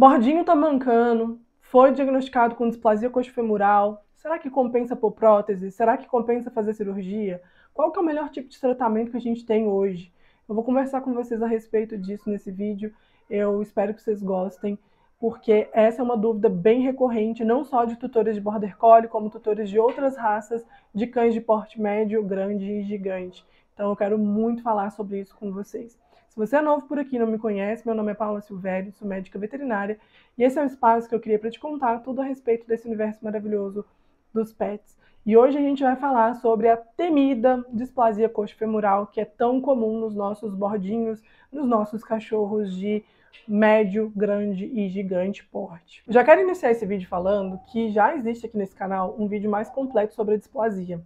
Bordinho tá mancando, foi diagnosticado com displasia coxofemoral. Será que compensa por prótese? Será que compensa fazer cirurgia? Qual que é o melhor tipo de tratamento que a gente tem hoje? Eu vou conversar com vocês a respeito disso nesse vídeo. Eu espero que vocês gostem, porque essa é uma dúvida bem recorrente, não só de tutores de Border Collie, como tutores de outras raças de cães de porte médio, grande e gigante. Então eu quero muito falar sobre isso com vocês. Se você é novo por aqui e não me conhece, meu nome é Paula Silvério, sou médica veterinária e esse é o espaço que eu queria para te contar tudo a respeito desse universo maravilhoso dos pets. E hoje a gente vai falar sobre a temida displasia coxofemoral, que é tão comum nos nossos bordinhos, nos nossos cachorros de médio, grande e gigante porte. Já quero iniciar esse vídeo falando que já existe aqui nesse canal um vídeo mais completo sobre a displasia,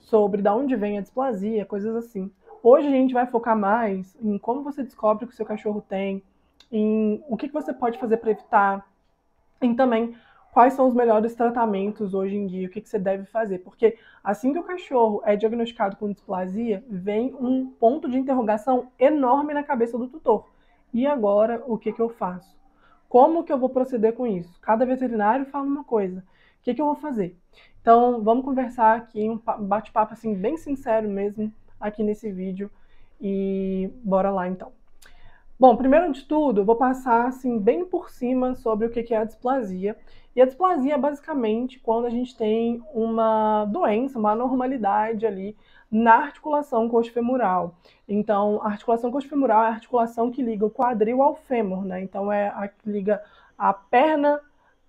sobre de onde vem a displasia, coisas assim. Hoje a gente vai focar mais em como você descobre que o seu cachorro tem, em o que você pode fazer para evitar, em também quais são os melhores tratamentos hoje em dia, o que você deve fazer. Porque assim que o cachorro é diagnosticado com displasia, vem um ponto de interrogação enorme na cabeça do tutor. E agora, o que, que eu faço? Como que eu vou proceder com isso? Cada veterinário fala uma coisa. O que, que eu vou fazer? Então, vamos conversar aqui, um bate-papo assim, bem sincero mesmo, aqui nesse vídeo e bora lá então. Bom, primeiro de tudo, vou passar assim bem por cima sobre o que é a displasia. E a displasia é basicamente quando a gente tem uma doença, uma anormalidade ali na articulação coxofemoral. Então, a articulação coxofemoral é a articulação que liga o quadril ao fêmur, né? Então, é a que liga a perna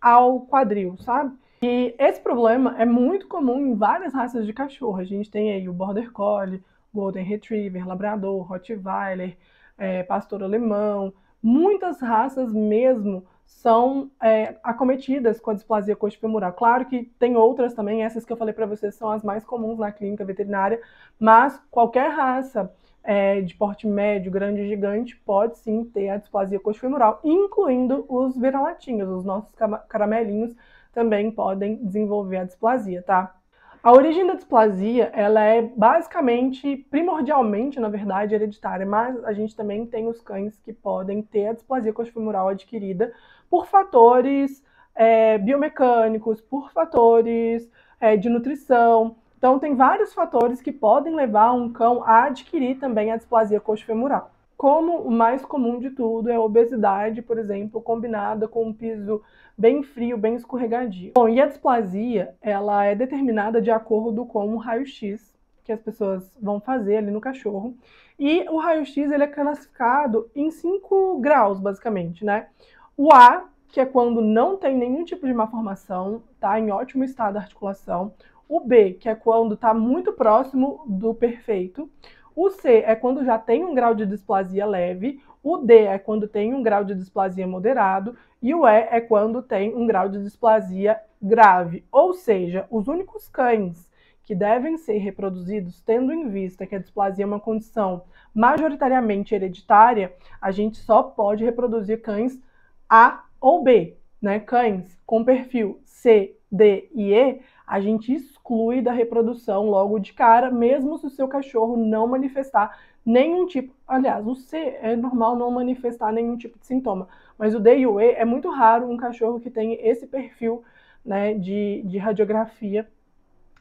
ao quadril, sabe? E esse problema é muito comum em várias raças de cachorro. A gente tem aí o Border Collie, Golden Retriever, Labrador, Rottweiler, é, Pastor Alemão. Muitas raças mesmo são é, acometidas com a displasia coxofemoral. Claro que tem outras também, essas que eu falei para vocês são as mais comuns na clínica veterinária, mas qualquer raça é, de porte médio, grande e gigante pode sim ter a displasia coxofemoral, incluindo os vira-latinhos, os nossos caramelinhos também podem desenvolver a displasia, tá? A origem da displasia, ela é basicamente, primordialmente, na verdade, hereditária, mas a gente também tem os cães que podem ter a displasia coxofemoral adquirida por fatores é, biomecânicos, por fatores é, de nutrição. Então, tem vários fatores que podem levar um cão a adquirir também a displasia coxofemoral como o mais comum de tudo é a obesidade, por exemplo, combinada com um piso bem frio, bem escorregadio. Bom, e a displasia, ela é determinada de acordo com o raio-x que as pessoas vão fazer ali no cachorro. E o raio-x ele é classificado em cinco graus, basicamente, né? O A, que é quando não tem nenhum tipo de malformação, tá em ótimo estado da articulação. O B, que é quando está muito próximo do perfeito. O C é quando já tem um grau de displasia leve, o D é quando tem um grau de displasia moderado e o E é quando tem um grau de displasia grave. Ou seja, os únicos cães que devem ser reproduzidos, tendo em vista que a displasia é uma condição majoritariamente hereditária, a gente só pode reproduzir cães A ou B, né? Cães com perfil C, D e E, a gente exclui da reprodução logo de cara, mesmo se o seu cachorro não manifestar nenhum tipo. Aliás, o C é normal não manifestar nenhum tipo de sintoma, mas o D e o E é muito raro um cachorro que tenha esse perfil né, de, de radiografia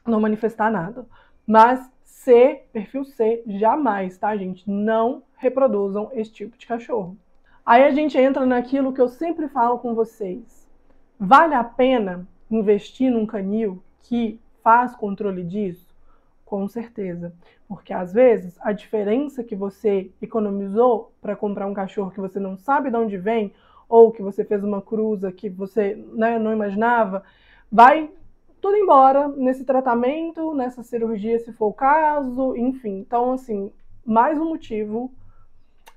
não manifestar nada. Mas C, perfil C, jamais, tá, gente? Não reproduzam esse tipo de cachorro. Aí a gente entra naquilo que eu sempre falo com vocês. Vale a pena investir num canil que faz controle disso? Com certeza. Porque às vezes a diferença que você economizou para comprar um cachorro que você não sabe de onde vem, ou que você fez uma cruza que você né, não imaginava, vai tudo embora nesse tratamento, nessa cirurgia, se for o caso, enfim. Então, assim, mais um motivo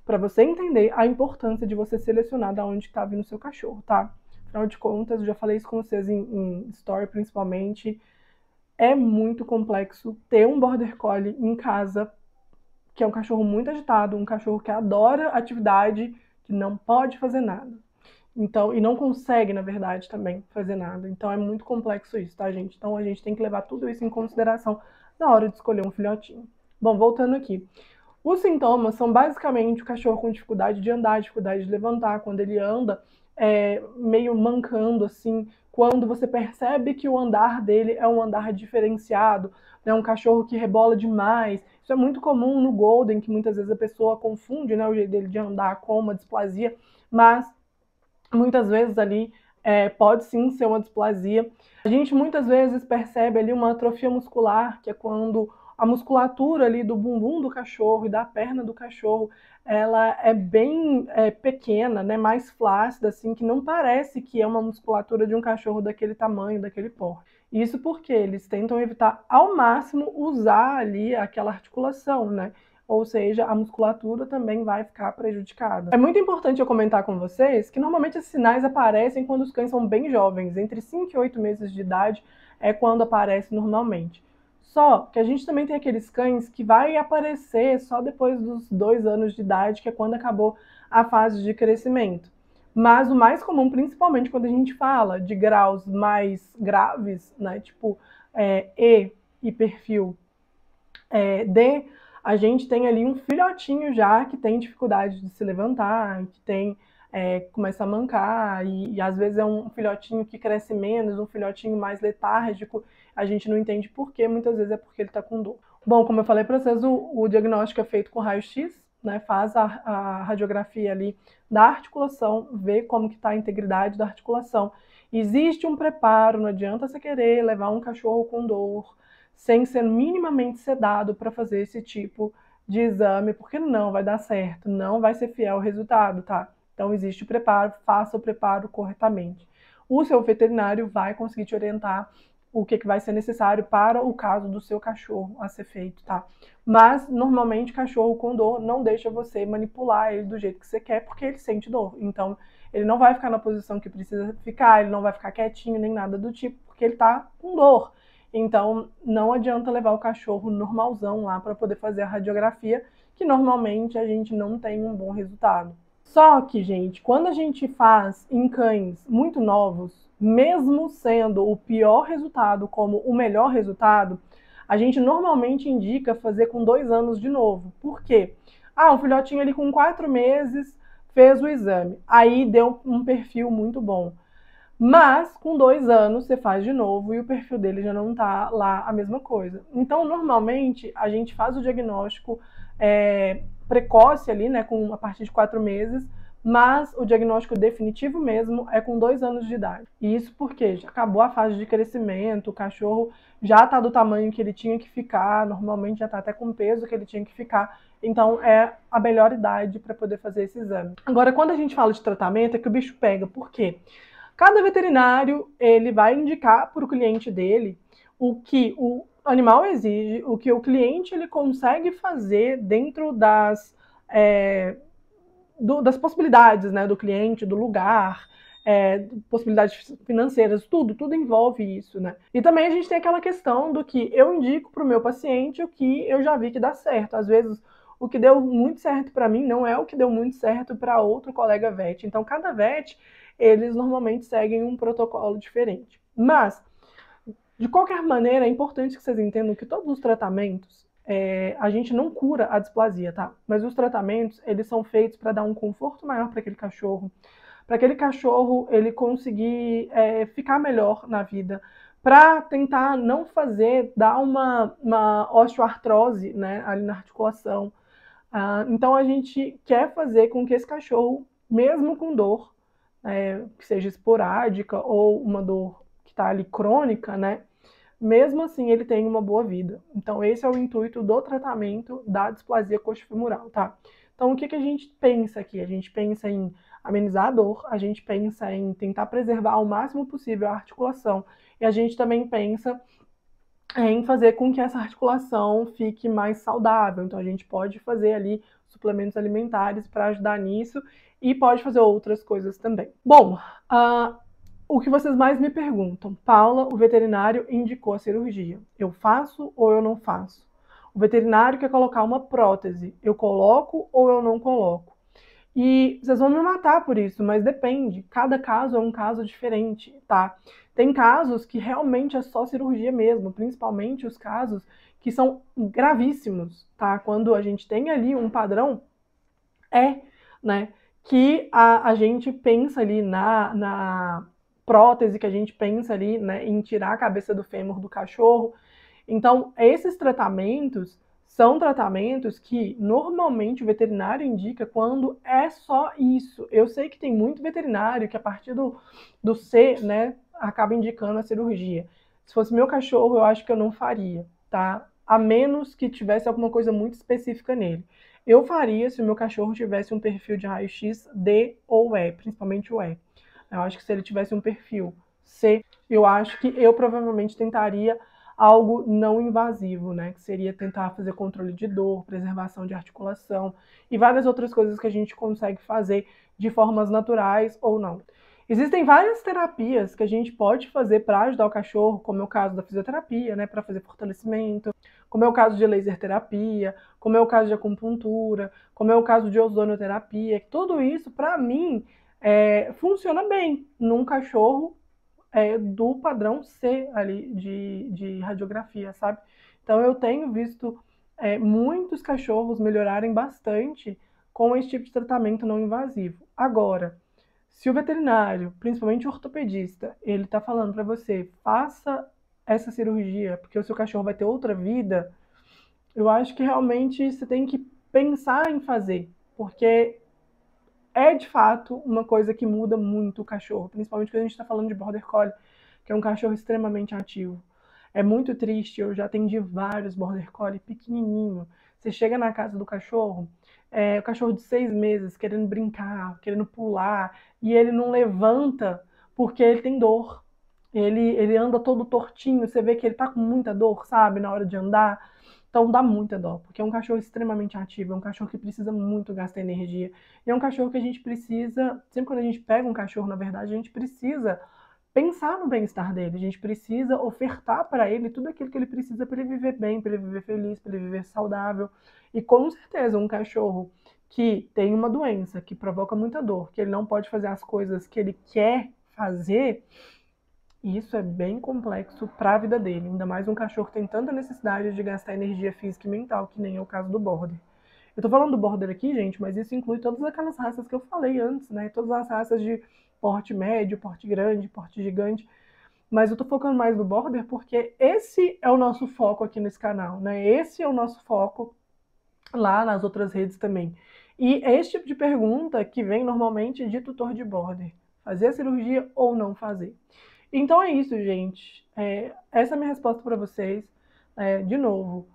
para você entender a importância de você selecionar da onde está vindo o seu cachorro, tá? Afinal de contas, eu já falei isso com vocês em, em story principalmente, é muito complexo ter um border collie em casa, que é um cachorro muito agitado, um cachorro que adora atividade, que não pode fazer nada. Então, e não consegue, na verdade, também fazer nada. Então é muito complexo isso, tá, gente? Então a gente tem que levar tudo isso em consideração na hora de escolher um filhotinho. Bom, voltando aqui. Os sintomas são basicamente o cachorro com dificuldade de andar, dificuldade de levantar. Quando ele anda, é, meio mancando assim, quando você percebe que o andar dele é um andar diferenciado, né, um cachorro que rebola demais. Isso é muito comum no Golden, que muitas vezes a pessoa confunde né, o jeito dele de andar com uma displasia, mas muitas vezes ali é, pode sim ser uma displasia. A gente muitas vezes percebe ali uma atrofia muscular, que é quando a musculatura ali do bumbum do cachorro e da perna do cachorro, ela é bem é, pequena, né, mais flácida, assim, que não parece que é uma musculatura de um cachorro daquele tamanho, daquele porte. Isso porque eles tentam evitar ao máximo usar ali aquela articulação, né? Ou seja, a musculatura também vai ficar prejudicada. É muito importante eu comentar com vocês que normalmente esses sinais aparecem quando os cães são bem jovens, entre 5 e 8 meses de idade é quando aparece normalmente. Só que a gente também tem aqueles cães que vai aparecer só depois dos dois anos de idade, que é quando acabou a fase de crescimento. Mas o mais comum, principalmente quando a gente fala de graus mais graves, né, tipo é, E e perfil é, D, a gente tem ali um filhotinho já que tem dificuldade de se levantar, que tem é, começa a mancar, e, e, às vezes é um filhotinho que cresce menos, um filhotinho mais letárgico, a gente não entende por quê, muitas vezes é porque ele está com dor. Bom, como eu falei para vocês, o, o, diagnóstico é feito com raio-x, né, faz a, a, radiografia ali da articulação, vê como que está a integridade da articulação. Existe um preparo, não adianta você querer levar um cachorro com dor sem ser minimamente sedado para fazer esse tipo de exame, porque não vai dar certo, não vai ser fiel ao resultado, tá? Então, existe o preparo, faça o preparo corretamente. O seu veterinário vai conseguir te orientar o que, que vai ser necessário para o caso do seu cachorro a ser feito, tá? Mas, normalmente, cachorro com dor não deixa você manipular ele do jeito que você quer, porque ele sente dor. Então, ele não vai ficar na posição que precisa ficar, ele não vai ficar quietinho, nem nada do tipo, porque ele tá com dor. Então, não adianta levar o cachorro normalzão lá para poder fazer a radiografia, que normalmente a gente não tem um bom resultado. Só que, gente, quando a gente faz em cães muito novos, mesmo sendo o pior resultado como o melhor resultado, a gente normalmente indica fazer com dois anos de novo. Por quê? Ah, um filhotinho ali com quatro meses fez o exame, aí deu um perfil muito bom. Mas com dois anos você faz de novo e o perfil dele já não tá lá a mesma coisa. Então, normalmente, a gente faz o diagnóstico é, precoce ali, né, com a partir de quatro meses, mas o diagnóstico definitivo mesmo é com dois anos de idade. E isso porque já acabou a fase de crescimento, o cachorro já está do tamanho que ele tinha que ficar, normalmente já está até com o peso que ele tinha que ficar, então é a melhor idade para poder fazer esse exame. Agora, quando a gente fala de tratamento, é que o bicho pega, por quê? Cada veterinário ele vai indicar para o cliente dele o que o animal exige, o que o cliente ele consegue fazer dentro das, é, do, das possibilidades né, do cliente, do lugar, é, possibilidades financeiras, tudo, tudo envolve isso, né? E também a gente tem aquela questão do que eu indico para o meu paciente o que eu já vi que dá certo. Às vezes o que deu muito certo para mim não é o que deu muito certo para outro colega vet. Então cada vet eles normalmente seguem um protocolo diferente. Mas de qualquer maneira, é importante que vocês entendam que todos os tratamentos, é, a gente não cura a displasia, tá? Mas os tratamentos, eles são feitos para dar um conforto maior para aquele cachorro, para aquele cachorro ele conseguir é, ficar melhor na vida, para tentar não fazer, dar uma, uma osteoartrose, né, ali na articulação. Ah, então a gente quer fazer com que esse cachorro, mesmo com dor, é, que seja esporádica ou uma dor está ali crônica, né? Mesmo assim, ele tem uma boa vida. Então, esse é o intuito do tratamento da displasia coxofemoral, tá? Então, o que, que a gente pensa aqui? A gente pensa em amenizar a dor, a gente pensa em tentar preservar ao máximo possível a articulação, e a gente também pensa em fazer com que essa articulação fique mais saudável. Então, a gente pode fazer ali suplementos alimentares para ajudar nisso e pode fazer outras coisas também. Bom, uh, o que vocês mais me perguntam, Paula, o veterinário indicou a cirurgia. Eu faço ou eu não faço? O veterinário quer colocar uma prótese. Eu coloco ou eu não coloco? E vocês vão me matar por isso, mas depende. Cada caso é um caso diferente, tá? Tem casos que realmente é só cirurgia mesmo, principalmente os casos que são gravíssimos, tá? Quando a gente tem ali um padrão, é, né? que a, a gente pensa ali na, na prótese, que a gente pensa ali né, em tirar a cabeça do fêmur do cachorro. Então, esses tratamentos são tratamentos que normalmente o veterinário indica quando é só isso. Eu sei que tem muito veterinário que a partir do, do C, né, acaba indicando a cirurgia. Se fosse meu cachorro, eu acho que eu não faria, tá? A menos que tivesse alguma coisa muito específica nele. Eu faria se o meu cachorro tivesse um perfil de raio-x D ou E, principalmente o E. Eu acho que se ele tivesse um perfil C, eu acho que eu provavelmente tentaria algo não invasivo, né? Que seria tentar fazer controle de dor, preservação de articulação e várias outras coisas que a gente consegue fazer de formas naturais ou não. Existem várias terapias que a gente pode fazer para ajudar o cachorro, como é o caso da fisioterapia, né, para fazer fortalecimento, como é o caso de laser terapia, como é o caso de acupuntura, como é o caso de ozonoterapia. Tudo isso, para mim, é, funciona bem num cachorro é, do padrão C ali de, de radiografia, sabe? Então eu tenho visto é, muitos cachorros melhorarem bastante com esse tipo de tratamento não invasivo. Agora, se o veterinário, principalmente o ortopedista, ele está falando para você, faça essa cirurgia, porque o seu cachorro vai ter outra vida, eu acho que realmente você tem que pensar em fazer, porque é de fato uma coisa que muda muito o cachorro, principalmente quando a gente está falando de Border Collie, que é um cachorro extremamente ativo. É muito triste, eu já atendi vários Border Collie pequenininho. Você chega na casa do cachorro, é, o cachorro de seis meses querendo brincar, querendo pular, e ele não levanta porque ele tem dor. Ele, ele anda todo tortinho, você vê que ele tá com muita dor, sabe, na hora de andar. Então dá muita dó, porque é um cachorro extremamente ativo, é um cachorro que precisa muito gastar energia. E é um cachorro que a gente precisa, sempre quando a gente pega um cachorro, na verdade, a gente precisa pensar no bem-estar dele, a gente precisa ofertar para ele tudo aquilo que ele precisa para ele viver bem, para ele viver feliz, para ele viver saudável. E com certeza, um cachorro que tem uma doença que provoca muita dor, que ele não pode fazer as coisas que ele quer fazer, isso é bem complexo para a vida dele. Ainda mais um cachorro que tem tanta necessidade de gastar energia física e mental, que nem é o caso do Border. Eu tô falando do Border aqui, gente, mas isso inclui todas aquelas raças que eu falei antes, né? Todas as raças de porte médio, porte grande, porte gigante. Mas eu tô focando mais no Border porque esse é o nosso foco aqui nesse canal, né? Esse é o nosso foco lá nas outras redes também. E é esse tipo de pergunta que vem normalmente de tutor de Border. Fazer a cirurgia ou não fazer? Então é isso, gente. É, essa é a minha resposta para vocês. É, de novo,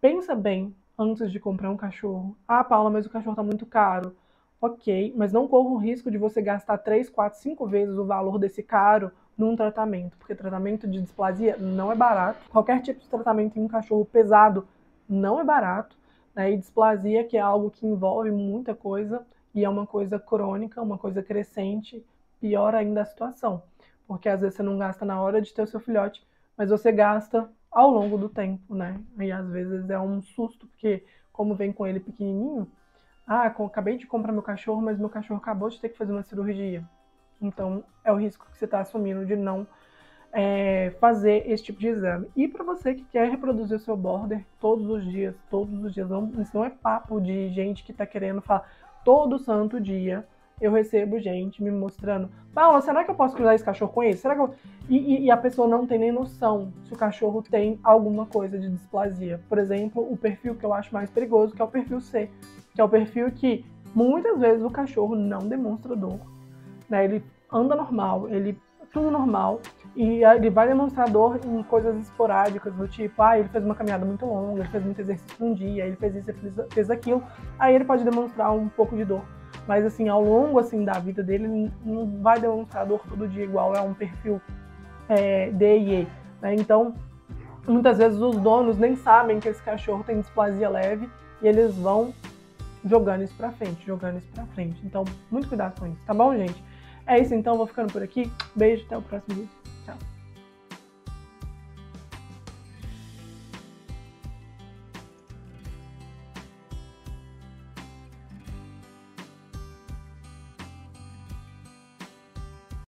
pensa bem antes de comprar um cachorro. Ah, Paula, mas o cachorro está muito caro. Ok, mas não corra o risco de você gastar 3, 4, 5 vezes o valor desse caro num tratamento, porque tratamento de displasia não é barato. Qualquer tipo de tratamento em um cachorro pesado não é barato. Né? E displasia, que é algo que envolve muita coisa e é uma coisa crônica, uma coisa crescente, pior ainda a situação porque às vezes você não gasta na hora de ter o seu filhote, mas você gasta ao longo do tempo, né? E às vezes é um susto, porque como vem com ele pequenininho, ah, acabei de comprar meu cachorro, mas meu cachorro acabou de ter que fazer uma cirurgia. Então é o risco que você está assumindo de não é, fazer esse tipo de exame. E para você que quer reproduzir o seu border todos os dias, todos os dias, não, isso não é papo de gente que está querendo falar todo santo dia eu recebo gente me mostrando, Paula, será que eu posso cruzar esse cachorro com ele? Será que eu... e, e, a pessoa não tem nem noção se o cachorro tem alguma coisa de displasia. Por exemplo, o perfil que eu acho mais perigoso, que é o perfil C, que é o perfil que muitas vezes o cachorro não demonstra dor. Né? Ele anda normal, ele tudo normal, e ele vai demonstrar dor em coisas esporádicas, do tipo, ah, ele fez uma caminhada muito longa, ele fez muito exercício num dia, ele fez isso, ele fez, fez aquilo, aí ele pode demonstrar um pouco de dor mas assim, ao longo assim da vida dele, não vai demonstrar dor todo dia igual é um perfil é, e E. Né? Então, muitas vezes os donos nem sabem que esse cachorro tem displasia leve e eles vão jogando isso pra frente, jogando isso pra frente. Então, muito cuidado com isso, tá bom, gente? É isso então, vou ficando por aqui. Beijo, até o próximo vídeo. Tchau.